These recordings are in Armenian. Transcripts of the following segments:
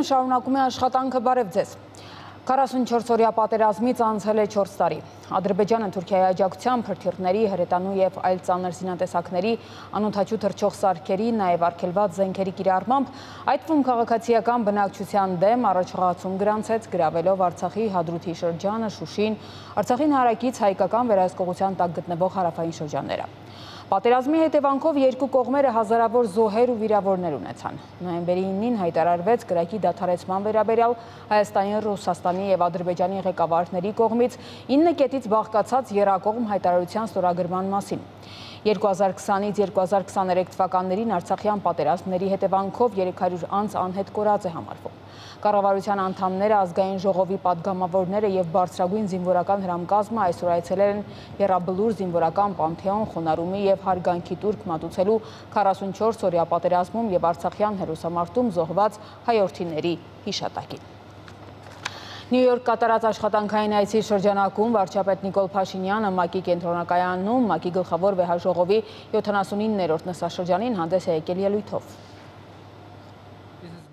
Հորիզոնը շարունակում է աշխատանքը բարև ձեզ։ 44 օրյա պատերազմից անցել է 4 տարի։ Ադրբեջանը Թուրքիայի աջակցությամբ հրթիռների, հրետանու եւ այլ ծանր զինատեսակների, անօթաչու թռչող սարքերի, նաեւ արգելված զենքերի կիրառմամբ, այդ թվում քաղաքացիական բնակչության դեմ առաջխաղացում գրանցեց գրավելով Արցախի Հադրութի շրջանը, Շուշին, Արցախին հարակից հայկական վերահսկողության տակ գտնվող հարավային շրջանները։ Պատերազմի հետևանքով երկու կողմերը հազարավոր զոհեր ու վիրավորներ ունեցան։ Նոյեմբերի 9-ին հայտարարվեց կրակի դադարեցման վերաբերյալ Հայաստանի, Ռուսաստանի եւ Ադրբեջանի ղեկավարների կողմից 9 կետից բաղկացած երակողմ հայտարարության ստորագրման մասին։ 2020-ից 2023 թվականներին Արցախյան պատերազմների հետևանքով 300 անց անհետ կորած է համարվում։ Կառավարության անդամները, ազգային ժողովի падգամավորները եւ բարձրագույն զինվորական հրամկազմը այսօր այցելել են Եռաբլուր զինվորական Պանթեոն խոնարհումի եւ հարգանքի տուրք մատուցելու 44 օրյա պատերազմում եւ Արցախյան հերոսամարտում զոհված հայորդիների հիշատակին։ Նյու Յորք կատարած աշխատանքային այցի շրջանակում վարչապետ Նիկոլ Փաշինյանը ՄԱԿ-ի կենտրոնակայանում ՄԱԿ-ի գլխավոր վեհաժողովի 79-րդ նսաշրջանին հանդես է եկել ելույթով։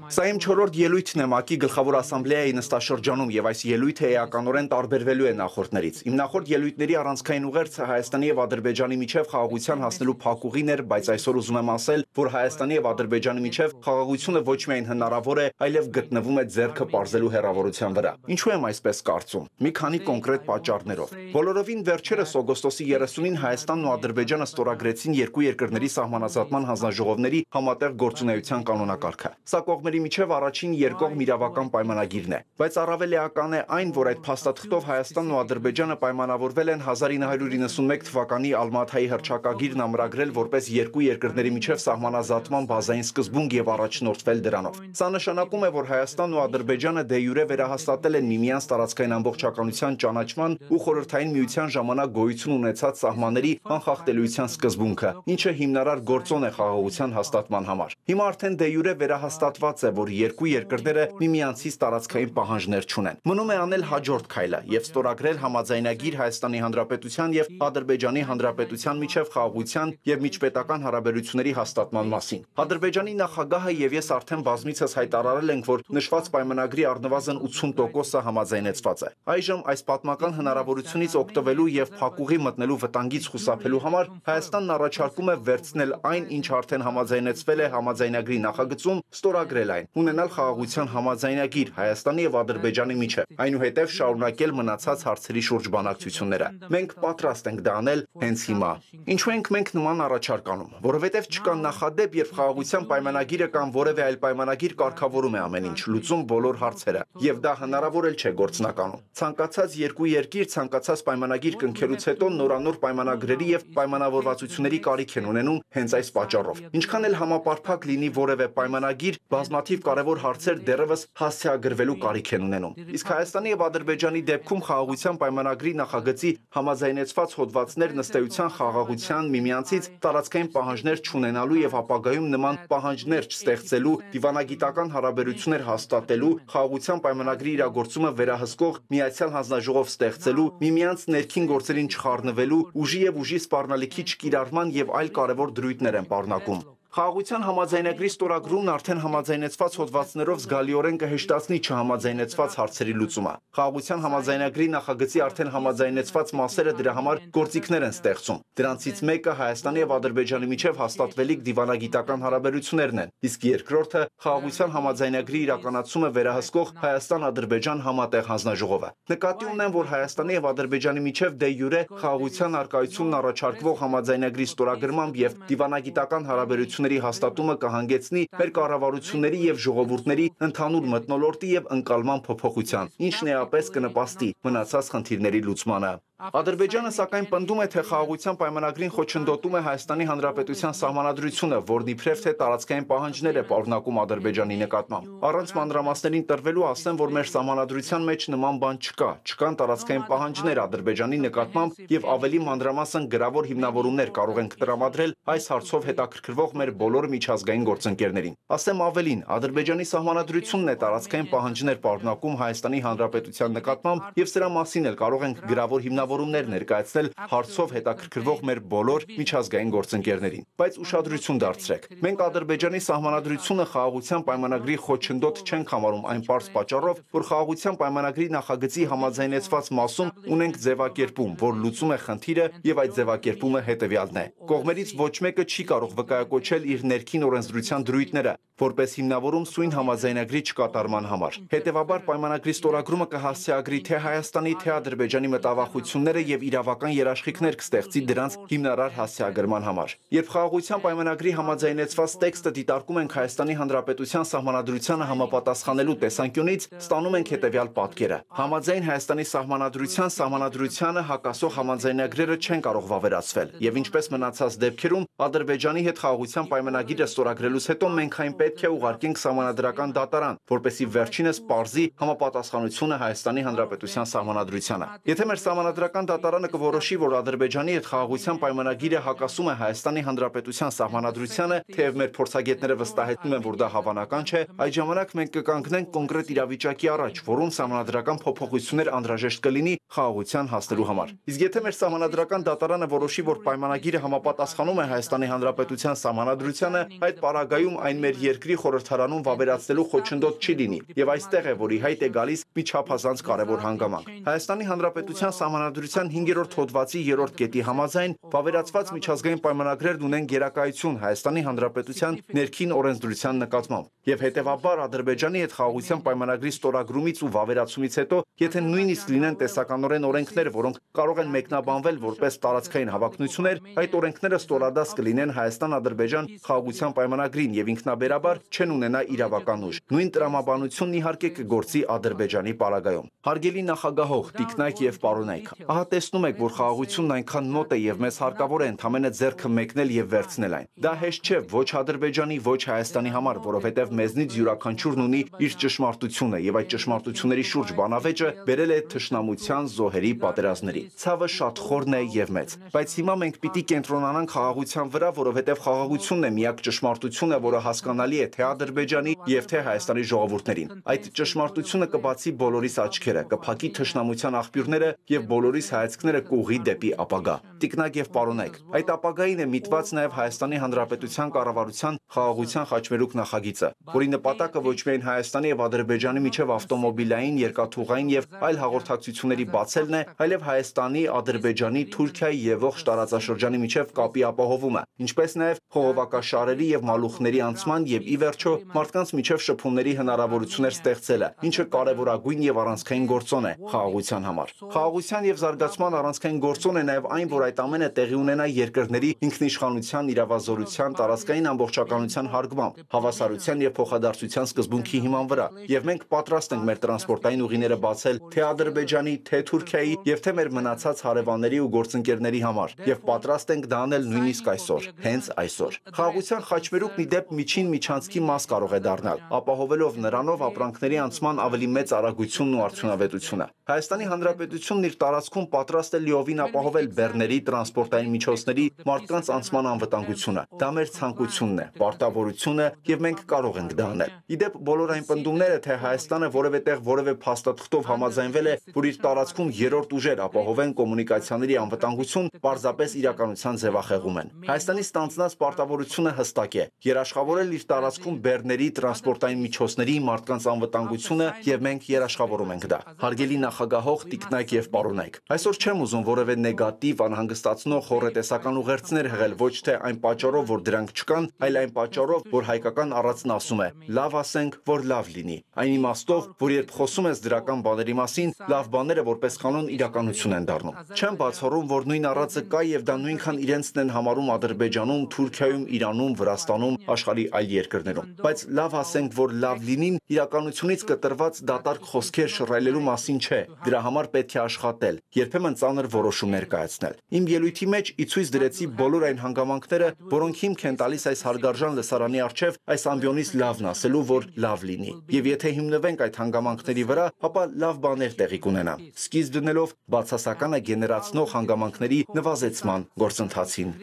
Սա իմ չորրորդ ելույթն է ՄԱԿ-ի գլխավոր ասամբլեայի նստաշրջանում եւ այս ելույթը էականորեն տարբերվելու է նախորդներից։ Իմ նախորդ ելույթների առանցքային ուղերձը Հայաստանի եւ Ադրբեջանի միջև խաղաղության հասնելու փակուղին էր, բայց այսօր ուզում եմ ասել, որ Հայաստանի եւ Ադրբեջանի միջև խաղաղությունը ոչ միայն հնարավոր է, այլև գտնվում է ձեռքը parzելու հերավորության վրա։ Ինչու եմ այսպես կարծում։ Մի քանի կոնկրետ պատճառներով։ Բոլորովին վերջերս օգոստոսի 30-ին Հայաստանն ու Ադրբեջանը ստորագրեցին երկու երկրների սահմանազատման հանձնաժողովների համատեղ գործունեության կանոնակարգը։ Սա կողմերի երկրների միջև առաջին երկողմ իրավական պայմանագիրն է։ Բայց առավել էական է այն, որ այդ փաստաթղթով Հայաստանն ու Ադրբեջանը պայմանավորվել են 1991 թվականի Ալմաթայի հրճակագիրն ամրագրել որպես երկու երկրների միջև սահմանազատման բազային սկզբունք եւ առաջնորդվել դրանով։ Սա նշանակում է, որ Հայաստանն ու Ադրբեջանը դե յուրե վերահաստատել են միմյանց տարածքային ամբողջականության ճանաչման ու խորհրդային միության ժամանակ գոյություն ունեցած սահմանների անխախտելիության սկզբունքը, ինչը հիմնարար գործոն է խաղաղության հաստատման համար։ Հիմա արդեն դե յուրե վերահաստատված է, որ երկու երկրները միմյանցից տարածքային պահանջներ չունեն։ Մնում է անել հաջորդ քայլը եւ ստորագրել համաձայնագիր Հայաստանի Հանրապետության եւ Ադրբեջանի Հանրապետության միջև խաղաղության եւ միջպետական հարաբերությունների հաստատման մասին։ Ադրբեջանի նախագահը եւ ես արդեն բազմիցս հայտարարել ենք, որ նշված պայմանագրի առնվազն 80%-ը համաձայնեցված է։ Այժմ այս պատմական հնարավորությունից օգտվելու եւ փակուղի մտնելու վտանգից խուսափելու համար Հայաստանն առաջարկում է վերցնել այն, ինչ արդեն համաձայնեցվել է համաձայնագրի նախագծում, ստորագրել այն ունենալ խաղաղության համաձայնագիր Հայաստանի եւ Ադրբեջանի միջև, այնուհետև շարունակել մնացած հարցերի շուրջ բանակցությունները։ Մենք պատրաստ ենք դա անել հենց հիմա։ Ինչու ենք մենք նման առաջարկ անում, որովհետև չկա նախադեպ, երբ խաղաղության պայմանագիրը կամ որևէ այլ պայմանագիր կարգավորում է ամեն ինչ, լուծում բոլոր հարցերը, եւ դա հնարավոր էլ չէ գործնականում։ Ցանկացած երկու երկիր ցանկացած պայմանագիր կնքելուց հետո նորանոր պայմանագրերի եւ պայմանավորվածությունների կարիք են ունենում հենց այս պատճառով։ Ինչքան էլ համապարփակ լինի որևէ պայմանագիր, բազմաթիվ բազմաթիվ կարևոր հարցեր դեռևս հասցեագրվելու կարիք են ունենում։ Իսկ Հայաստանի եւ Ադրբեջանի դեպքում խաղաղության պայմանագրի նախագծի համաձայնեցված հոդվածներ նստեյության խաղաղության միմյանցից տարածքային պահանջներ չունենալու եւ ապագայում նման պահանջներ չստեղծելու, դիվանագիտական հարաբերություններ հաստատելու, խաղաղության պայմանագրի իրագործումը վերահսկող միացյալ հանձնաժողով ստեղծելու, միմյանց ներքին գործերին չխառնվելու, ուժի եւ ուժի սպառնալիքի չկիրառման եւ այլ կարևոր դրույթներ են պարունակում։ Խաղաղության համաձայնագրի ստորագրումն արդեն համաձայնեցված հոդվածներով զգալիորեն կհեշտացնի չհամաձայնեցված հարցերի լուծումը։ Խաղաղության համաձայնագրի նախագծի արդեն համաձայնեցված մասերը դրա համար գործիքներ են ստեղծում։ Դրանցից մեկը Հայաստանի եւ Ադրբեջանի միջև հաստատվելիք դիվանագիտական հարաբերություններն են, իսկ երկրորդը խաղաղության համաձայնագրի իրականացումը վերահսկող Հայաստան-Ադրբեջան համատեղ հանձնաժողովը։ Նկատի ունեմ, որ Հայաստանի եւ Ադրբեջանի միջև դե յուրե խաղաղության արկայությունն առաջարկվող համաձայնագրի ստորագրմամբ եւ դիվանագիտական հարաբերությունների իրավունքների հաստատումը կհանգեցնի մեր կառավարությունների եւ ժողովուրդների ընդհանուր մտնոլորտի եւ ընկալման փոփոխության, ինչն էապես կնպաստի մնացած խնդիրների լուծմանը։ Ադրբեջանը սակայն պնդում է, թե խաղաղության պայմանագրին խոչընդոտում է Հայաստանի Հանրապետության սահմանադրությունը, որն իբրև թե տարածքային պահանջներ է պարունակում Ադրբեջանի նկատմամբ։ Առանց մանրամասներին տրվելու ասեմ, որ մեր սահմանադրության մեջ նման բան չկա։ Չկան տարածքային պահանջներ Ադրբեջանի նկատմամբ եւ ավելի մանրամասն գրավոր հիմնավորումներ կարող ենք տրամադրել այս հարցով հետաքրքրվող մեր բոլոր միջազգային գործընկերներին։ Ասեմ ավելին, Ադրբեջանի սահմանադրությունն է տարածքային պահանջներ պարունակում Հայաստանի Հանրապետության նկատմամբ եւ սրա մասին էլ կարող ենք գրավոր հիմնավորում հիմնավորումներ ներկայացնել հարցով հետաքրքրվող մեր բոլոր միջազգային գործընկերներին։ Բայց ուշադրություն դարձրեք։ Մենք Ադրբեջանի սահմանադրությունը խաղաղության պայմանագրի խոչընդոտ չենք համարում այն པարզ պատճառով, որ խաղաղության պայմանագրի նախագծի համաձայնեցված մասում ունենք ձևակերպում, որ լուծում է խնդիրը եւ այդ ձևակերպումը հետեւյալն է։ Կողմերից ոչ մեկը չի կարող վկայակոչել իր ներքին օրենսդրության դրույթները, որպես հիմնավորում սույն համաձայնագրի չկատարման համար։ Հետևաբար պայմանագրի ստորագրումը կհասցեագրի թե Հայաստանի, թե Ադրբեջանի մտավախությունները եւ իրավական երաշխիքներ կստեղծի դրանց հիմնարար հասցեագրման համար։ Երբ խաղաղության պայմանագրի համաձայնեցված տեքստը դիտարկում ենք Հայաստանի Հանրապետության սահմանադրությանը համապատասխանելու տեսանկյունից, ստանում ենք հետևյալ պատկերը։ Համաձայն Հայաստանի սահմանադրության սահմանադրությանը հակասող համաձայնագրերը չեն կարող վավերացվել եւ ինչպես մնացած դեպքերում Ադրբեջանի հետ խաղաղության պայմանագիրը ստորագրելուց հետո մենք այն պետք է ուղարկենք սահմանադրական դատարան, որպեսի վերջինս parzի համապատասխանությունը Հայաստանի Հանրապետության սահմանադրությանը։ Եթե մեր սահմանադրական դատարանը կորոշի, որ Ադրբեջանի հետ խաղաղության պայմանագիրը հակասում է Հայաստանի Հանրապետության սահմանադրությանը, թեև մեր փորձագետները վստահեցնում են, որ դա հավանական չէ, այդ ժամանակ մենք կկանգնենք կոնկրետ իրավիճակի առաջ, որում սահմանադրական փոփոխություններ անհրաժեշտ կլինի խաղաղության հասնելու համար։ Իսկ եթե մեր սահմանադրական դատարանը որոշի, որ պայմանագիրը համապատասխանում է Հայաստանի Հանրապետության սահմանադրությանը, այդ պարագայում այն մեր երկրի խորհրդարանում վավերացնելու խոչընդոտ չի լինի, եւ այստեղ է, որ ի հայտ է գալիս մի չափազանց կարևոր հանգամանք։ Հայաստանի Հանրապետության սահմանադրության 5-րդ հոդվածի 3-րդ կետի համաձայն վավերացված միջազգային պայմանագրերն ունեն գերակայություն Հայաստանի Հանրապետության ներքին օրենսդրության նկատմամբ, եւ հետեւաբար Ադրբեջանի հետ խաղաղության պայմանագրի ստորագրումից ու վավերացումից հետո, եթե նույնիսկ լինեն տեսականորեն օրենքներ, որոնք կարող են մեկնաբանվել որպես տարածքային հավակնություններ, այդ օրենքները ստորադաս կլինեն Հայաստան-Ադրբեջան խաղաղության պայմանագրին եւ ինքնաբերաբար չեն ունենա իրավական ուժ։ Նույն տրամաբանությունն իհարկե կգործի Ադրբեջանի պարագայում։ Հարգելի նախագահող, տիկնայք եւ պարոնայք, ահա տեսնում եք, որ խաղաղությունն այնքան մոտ է եւ մեզ հարկավոր է ընդամենը ձեռքը մեկնել եւ վերցնել այն։ Դա հեշտ չէ ոչ Ադրբեջանի, ոչ Հայաստանի համար, որովհետեւ մեզնից յուրաքանչյուրն ունի իր ճշմարտությունը եւ այդ ճշմարտությունների շուրջ բանավեճը բերել է թշնամության զոհերի պատերազմների։ Ցավը շատ խորն է եւ մեծ, բայց հիմա մենք պիտի կենտրոնանանք խաղաղության վրա, որովհետեւ խաղաղությունն է միակ ճշմարտությունը, որը հասկանալի է թե Ադրբեջանի եւ թե Հայաստանի ժողովուրդներին։ Այդ ճշմարտությունը կբացի բոլորիս աչքերը, կփակի թշնամության աղբյուրները եւ բոլորիս հայացքները կուղի դեպի ապագա։ Տիկնակ եւ պարոնայք, այդ ապագային է միտված նաեւ Հայաստանի Հանրապետության կառավարության խաղաղության խաչմերուկ նախագիծը, որի նպատակը ոչ միայն Հայաստանի եւ Ադրբեջանի միջև ավտոմոբիլային, երկաթուղային եւ այլ հաղորդակցությունների բացելն է, այլև Հայաստանի, Ադրբեջանի, Թուրքիայի եւ ողջ տարածաշրջանի միջև կապի ապահովումը, ինչպես նաեւ խողովակաշարերի եւ մալուխների անցման եւ ի վերջո մարդկանց միջև շփումների հնարավորություններ ստեղծելը, ինչը կարևորագույն եւ առանցքային գործոն է խաղաղության համար։ Խաղաղության եւ զարգացման առանցքային գործոն է նաեւ այն, որ այդ ամենը տեղի ունենա երկրների ինքնիշխանության, իրավազորության, տարածքային ամբողջականության հարգմամբ, հավասարության եւ փոխադարձության սկզբունքի հիման վրա։ Եվ մենք պատրաստ ենք մեր տրանսպորտային ուղիները բացել թե Ադրբեջանի, թե Թուրքիայի եւ թե մեր մնացած հարևանների ու գործընկերների համար եւ պատրաստ ենք դա անել նույնիսկ այսօր, հենց այսօր։ Խաղաղության խաչմերուկն ի դեպ միջին միջանցքի մաս կարող է դառնալ, ապահովելով նրանով ապրանքների անցման ավելի մեծ արագությունն ու արդյունավետությունը։ Հայաստանի Հանրապետությունն իր տարածքում պատրաստ է լիովին ապահովել բեռների, տրանսպորտային միջոցների, մարդկանց անցման անվտանգությունը։ Դա մեր ցանկությունն է, պարտավորությունը եւ մենք կարող ենք դա անել։ Իդեպ բոլոր այն պնդումները, թե Հայաստանը որևէ տեղ որևէ փաստաթղթով համաձայնվել է, որ իր տարածքում երրորդ ուժեր ապահովեն կոմունիկացիաների անվտանգություն, պարզապես իրականության ձևախեղում են։ Հայաստանի ստանձնած պարտավորությունը հստակ է՝ երաշխավորել իր տարածքում բեռների, տրանսպորտային միջոցների, մարդկանց անվտանգությունը եւ մենք երաշխավորում ենք դա։ Հարգելի նախագահող, տիկնայք եւ պարոնայք։ Այսօր չեմ ուզում որևէ նեգատիվ, անհանգստացնող հորետեսական ուղերձներ հղել ոչ թե այն պատճառով, որ դրանք չկան, այլ այն պատճառով, որ հայկական առածն ասում է. լավ ասենք, որ լավ լինի։ Այն իմաստով, որ երբ խոսում ես դրական բաների մասին, լավ բաները որպես կանոն իրականություն են դառնում։ Չեմ բացառում, որ նույն առածը կա եւ դա նույնքան իրենցն են համարում Ադրբեջանում, Թուրքիայում, Իրանում, Վրաստանում, աշխարհի այլ երկրներում։ Բայց լավ ասենք, որ լավ լինին, իրականությունից կտրված դատարկ խոսքեր շռայլելու մասին չէ։ Դրա համար պետք է աշխատել, երբեմն ծանր որոշումներ կայացնել։ Իմ ելույթի մեջ ի ցույց դրեցի բոլոր այն հանգամանքները, որոնք հիմք են տալիս այս հարգարժան լսարանի արչև այս ամբիոնից լավն ասելու, որ լավ լինի։ Եվ եթե հիմնվենք այդ հանգամանքների վրա, ապա լավ բաներ տեղի կունենան։ Սկիզբ դնելով բացասականը գեներացնող հանգամանքների նվազեցման գործընթացին։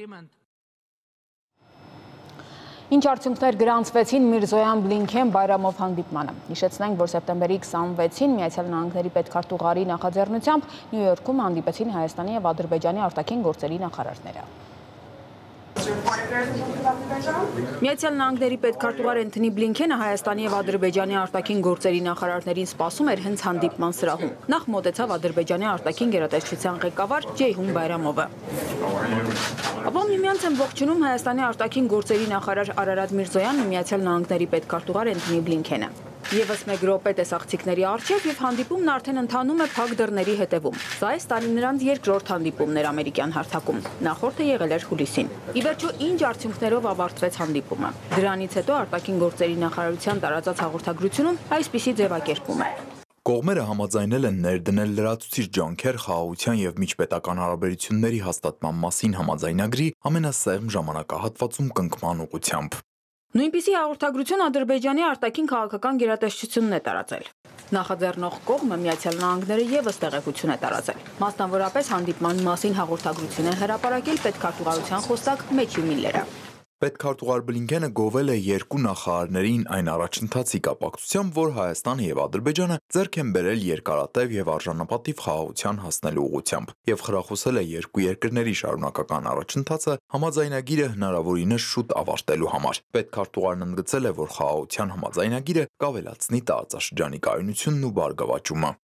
Ինչ արդյունքներ գրանցվեցին Միրզոյան Բլինքեն Բայրամով հանդիպմանը։ Հիշեցնենք, որ սեպտեմբերի 26-ին Միացյալ Նահանգների պետքարտուղարի նախաձեռնությամբ Նյու Յորքում հանդիպեցին Հայաստանի եւ Ադրբեջանի արտաքին գործերի նախարարները։ Միացյալ Նահանգների պետքարտուղար Էնթոնի Բլինքենը Հայաստանի եւ Ադրբեջանի արտաքին գործերի նախարարներին սպասում էր հենց հանդիպման սրահում։ Նախ մոտեցավ Ադրբեջանի արտաքին գերատեսչության ղեկավար Ջեյհուն Բայրամովը։ Ապա միմյանց են ողջունում Հայաստանի արտաքին գործերի նախարար Արարատ Միրզոյանն ու Միացյալ Նահանգների պետքարտուղար Էնթոնի Բլինքենը։ Եվս մեկ րոպե տեսախցիկների արչև եւ հանդիպումն արդեն ընթանում է փակ դռների հետևում։ Սա է ստանի նրանց երկրորդ հանդիպումն էր ամերիկյան հարթակում։ Նախորդը եղել էր հուլիսին։ Ի վերջո ինչ արդյունքներով ավարտվեց հանդիպումը։ Դրանից հետո արտաքին գործերի նախարարության տարածած հաղորդագրությունում այսպիսի ձևակերպում է. Կողմերը համաձայնել են ներդնել լրացուցիչ ջանքեր խաղաղության եւ միջպետական հարաբերությունների հաստատման մասին համաձայնագրի ամենասեղմ ժամանակահատվածում կնքման ուղղությամբ։ Նույնպիսի հաղորդագրություն Ադրբեջանի արտաքին քաղաքական գերատեսչությունն է տարածել։ Նախաձեռնող կողմը Միացյալ Նահանգները եւս տեղեկություն է տարածել։ Մասնավորապես հանդիպման մասին հաղորդագրություն է հրապարակել պետքարտուղարության խոսնակ Մեթյու Միլլերը։ Պետքարտուղար Բլինքենը գովել է երկու նախարարներին այն առաջընթացի կապակցությամբ, որ Հայաստանը եւ Ադրբեջանը ձեռք են բերել երկարատև եւ արժանապատիվ խաղաղության հասնելու ուղղությամբ եւ խրախուսել է երկու երկրների շարունակական առաջընթացը համաձայնագիրը հնարավորինս շուտ ավարտելու համար։ Պետքարտուղարն ընդգծել է, որ խաղաղության համաձայնագիրը կավելացնի տարածաշրջանի կայունությունն ու բարգավաճումը։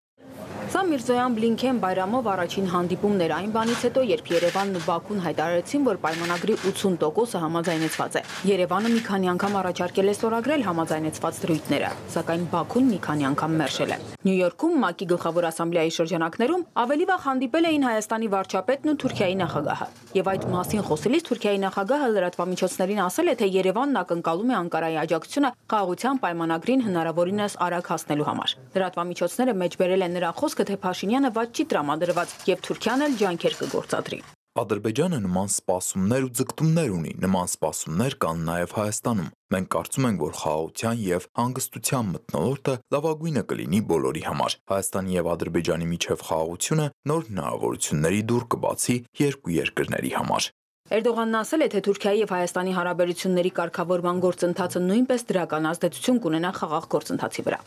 Սա Միրզոյան Բլինքեն Բայրամով առաջին հանդիպումն էր այն բանից հետո, երբ Երևանն ու Բաքուն հայտարարեցին, որ պայմանագրի 80%-ը համաձայնեցված է։ Երևանը մի քանի անգամ առաջարկել է ստորագրել համաձայնեցված դրույթները, սակայն Բաքուն մի քանի անգամ մերժել է։ Նյու Յորքում ՄԱԿ-ի գլխավոր ասամբլեայի շրջանակներում ավելի վաղ հանդիպել էին Հայաստանի վարչապետն ու Թուրքիայի նախագահը։ Եվ այդ մասին խոսելիս Թուրքիայի նախագահը լրատվամիջոցներին ասել է, թե Երևանն ակնկալում է Անկարայի աջակցությունը խաղաղության պայմանագրին հնարավորինս արագ հասնելու համար։ Լրատվամիջոցները մեջբերել են նրա խոսքը, թե Փաշինյանը ված չի տրամադրված եւ Թուրքիան էլ ջանքեր կգործադրի։ Ադրբեջանը նման սպասումներ ու ձգտումներ ունի։ Նման սպասումներ կան նաև Հայաստանում։ Մենք կարծում ենք, որ խաղաղության եւ հանգստության մթնոլորտը լավագույնը կլինի բոլորի համար։ Հայաստանի եւ Ադրբեջանի միջև խաղաղությունը նոր հնարավորությունների դուռ կբացի երկու երկրների համար։ Էրդողանն ասել է, թե Թուրքիայի եւ Հայաստանի հարաբերությունների կարգավորման գործընթացը նույնպես դրական ազդեցություն կունենա խաղաղ գործընթացի վրա։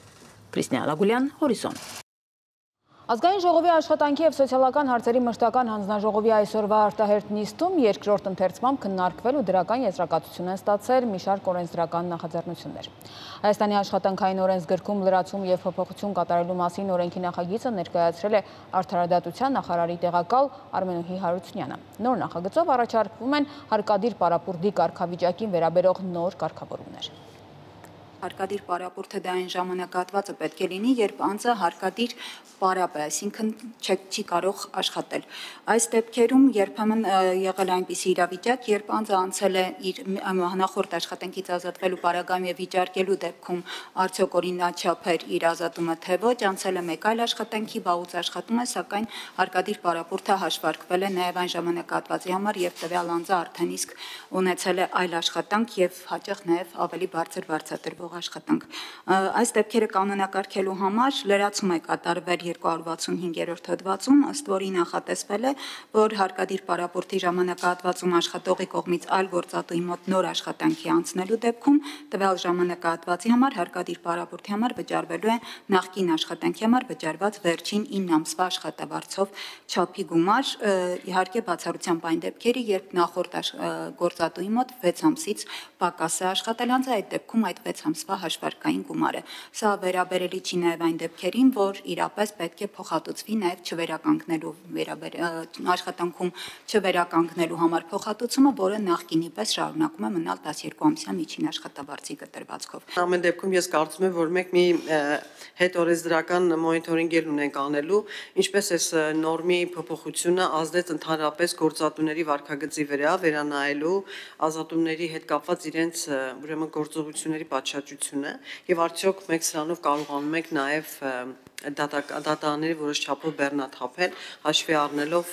Քրիստիան Լագուլյան, Հորիզոն։ Ազգային ժողովի աշխատանքի եւ սոցիալական հարցերի մշտական հանձնաժողովի այսօրվա արտահերտ նիստում երկրորդ ընթերցմամբ քննարկվել ու դրական եզրակացություն են ստացել մի շարք օրենսդրական նախաձեռնություններ։ Հայաստանի աշխատանքային օրենսգրքում լրացում եւ փոփոխություն կատարելու մասին օրենքի նախագիծը ներկայացրել է Արդարադատության նախարարի տեղակալ Արմենուհի Հարությունյանը։ Նոր նախագծով առաջարկվում են հարկադիր պարապուրդի կարգավիճակին վերաբերող նոր կարգավորումներ հարկադիր պարապորտը դա այն ժամանակահատվածը պետք է լինի, երբ անձը հարկադիր պարապ է, այսինքն չի կարող աշխատել։ Այս դեպքերում երբեմն եղել այնպիսի իրավիճակ, երբ անձը անցել է իր նախորդ աշխատանքից ազատվելու պարագայում եւ վիճարկելու դեպքում արդյոք օրինաչափ էր իր ազատումը թե ոչ, անցել է մեկ այլ աշխատանքի, բաղուց աշխատում է, սակայն հարկադիր պարապորտը հաշվարկվել է նաեւ այն ժամանակահատվածի համար, երբ տվյալ անձը արդեն իսկ ունեցել է այլ աշխատանք եւ հաճախ նաեւ ավելի բարձր վարձատրվող կատարվող աշխատանք։ Այս դեպքերը կանոնակարգելու համար լրացում է կատարվել 265-րդ հոդվածում, ըստ որի նախատեսվել է, որ հարկադիր պարապորտի ժամանակահատվածում աշխատողի կողմից այլ գործատուի մոտ նոր աշխատանքի անցնելու դեպքում տվյալ ժամանակահատվածի համար հարկադիր պարապորտի համար վճարվելու է նախկին աշխատանքի համար վճարված վերջին 9 ամսվա աշխատավարձով չափի գումար, իհարկե բացառությամբ այն դեպքերի, երբ նախորդ գործատուի մոտ 6 ամսից պակաս է աշխատել անձը, այդ դեպքում այդ 6 ամս ամսվա հաշվարկային գումարը։ Սա վերաբերելի չի նաև այն դեպքերին, որ իրապես պետք է փոխհատուցվի նաև չվերականգնելու վերաբեր աշխատանքում չվերականգնելու համար փոխհատուցումը, որը նախկինի պես շարունակում է մնալ 12 ամսյա միջին աշխատավարձի կտրվածքով։ Ամեն դեպքում ես կարծում եմ, որ մենք մի հետ օրենսդրական մոնիթորինգ ունենք անելու, ինչպես էս նորմի փոփոխությունը ազդեց ընդհանրապես գործատուների վարկագծի վրա, վերանայելու ազատումների հետ կապված իրենց ուրեմն գործողությունների պատշաճ պատշաճություն է եւ արդյոք մենք սրանով կարողանում ենք նաեւ դատաների որոշ չափով բեռնաթափել, հաշվի առնելով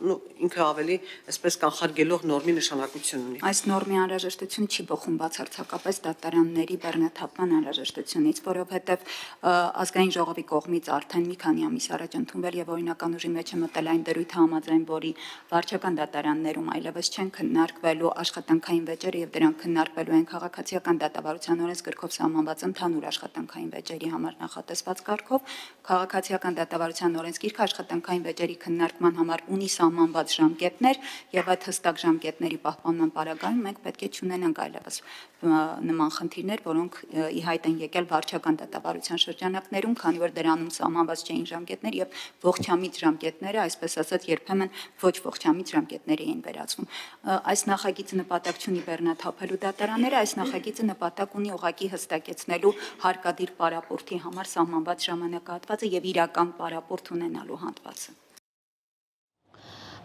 նու ինքը ավելի այսպես կանխարգելող նորմի նշանակություն ունի։ Այս նորմի անհրաժեշտություն չի բխում բացարձակապես դատարանների բեռնաթափման անհրաժեշտությունից, որովհետև ազգային ժողովի կողմից արդեն մի քանի ամիս առաջ ընդունվել եւ օրինական ուժի մեջ է մտել այն դրույթը համաձայն, որի վարչական դատարաններում այլևս չեն քննարկվելու աշխատանքային վեճերը եւ դրանք քննարկվելու են քաղաքացիական դատավարության օրենսգրքով սահմանված ընդհանուր աշխատանքային վեճերի համար նախատեսված կարգ կարգով քաղաքացիական դատավարության օրենսգիրքը աշխատանքային վեճերի քննարկման համար ունի սահմանված ժամկետներ եւ այդ հստակ ժամկետների պահպանման պարագայում մենք պետք է ճանենանք այլևս նման խնդիրներ, որոնք ի հայտ են եկել վարչական դատավարության շրջանակներում, քանի որ դրանում սահմանված չէին ժամկետներ եւ ողջամիտ ժամկետները, այսպես ասած, երբեմն ոչ ողջամիտ ժամկետների էին վերածվում։ Այս նախագիծը նպատակ ունի բեռնաթափելու դատարանները, այս նախագիծը նպատակ ունի ուղակի հստակեցնելու հարկադիր պարապորտի համար սահմանված ժամանակահատվածը եւ իրական պարապորտ ունենալու հատվածը։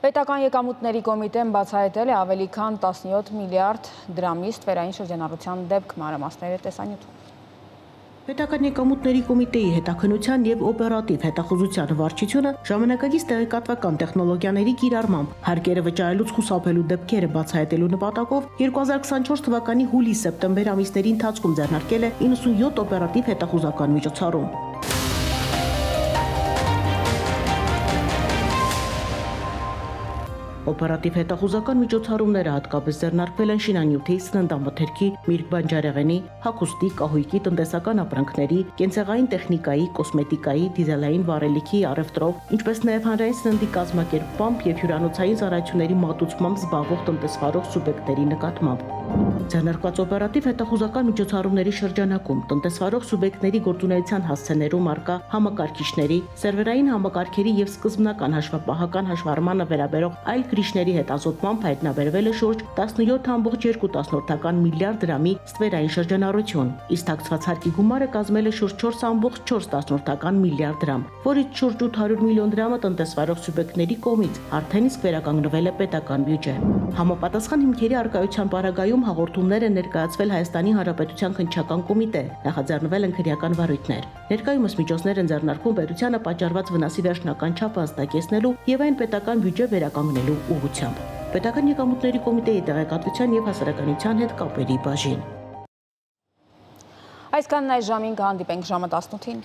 Պետական եկամուտների կոմիտեն բացահայտել է ավելի քան 17 միլիարդ դրամի ստվերային շրջանառության դեպք մանրամասները տեսանյութում։ Պետական եկամուտների կոմիտեի հետաքնության եւ օպերատիվ հետախուզության վարչությունը ժամանակակից տեղեկատվական տեխնոլոգիաների կիրառմամբ հարկերը վճարելուց խուսափելու դեպքերը բացահայտելու նպատակով 2024 թվականի հուլիս-սեպտեմբեր ամիսների ընթացքում ձեռնարկել է 97 օպերատիվ հետախուզական միջոցառում։ Օպերատիվ հետախուզական միջոցառումները հատկապես ձեռնարկվել են շինանյութի, սննդամթերքի, միրգ բանջարեղենի, հագուստի, կահույքի, տնտեսական ապրանքների, կենցաղային տեխնիկայի, կոսմետիկայի, դիզելային վառելիքի, առևտրով, ինչպես նաև հանրային սննդի կազմակերպմամբ եւ հյուրանոցային ծառայությունների մատուցմամբ զբաղվող տնտեսվարող սուբյեկտների նկատմամբ։ Ձեռնարկված օպերատիվ հետախուզական միջոցառումների շրջանակում տնտեսվարող սուբյեկտների գործունեության հասցեներում արկա համակարգիչների, սերվերային համակարգերի եւ սկզբնական հաշվապահական հաշվառմանը վերաբերող այլ գրիչների հետ ազոտմամբ հայտնաբերվել է շուրջ 17.2 միլիարդ դրամի ստվերային շրջանառություն, իսկ թաքցված հարկի գումարը կազմել է շուրջ 4.4 միլիարդ դրամ, որից շուրջ 800 միլիոն դրամը տնտեսվարող սուբյեկտների կողմից արդեն իսկ վերականգնվել է պետական բյուջե։ Համապատասխան հիմքերի արկայության պարագայում հաղորդումներ են ներկայացվել Հայաստանի Հանրապետության քննչական կոմիտե, նախաձեռնվել են քրեական վարույթներ։ Ներկայումս միջոցներ են ձեռնարկվում պետությանը պատճառված վնասի վերջնական չափը հստակեցնելու եւ այն պետական բյուջե վերականգնելու ուղղությամբ։ Պետական եկամուտների կոմիտեի տեղեկատվության եւ հասարակայնության հետ կապերի բաժին։ Այսքանն այս ժամին կհանդիպենք ժամը 18-ին։